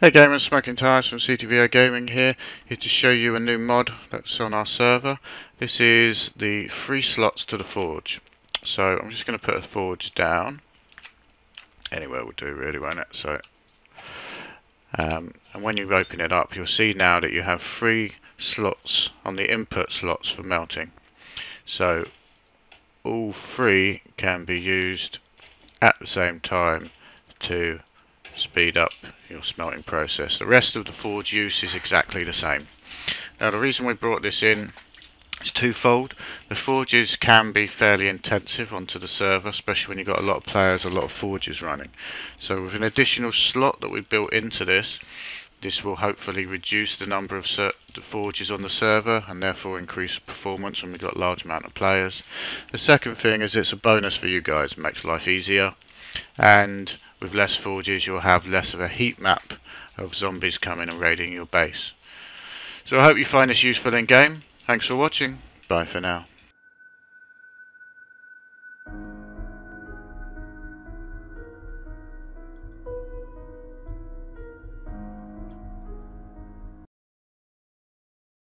Hey gamers, Smoking Tires from CTVI Gaming here, here to show you a new mod that's on our server. This is the free slots to the forge. So I'm just going to put a forge down. Anywhere will do really, won't it? So, um, and when you open it up, you'll see now that you have three slots on the input slots for melting. So all three can be used at the same time to speed up your smelting process. The rest of the forge use is exactly the same. Now the reason we brought this in is twofold. The forges can be fairly intensive onto the server, especially when you've got a lot of players, a lot of forges running. So with an additional slot that we built into this, this will hopefully reduce the number of forges on the server and therefore increase performance when we've got a large amount of players. The second thing is it's a bonus for you guys, makes life easier and with less forges you'll have less of a heat map of zombies coming and raiding your base. So I hope you find this useful in game. Thanks for watching. Bye for now.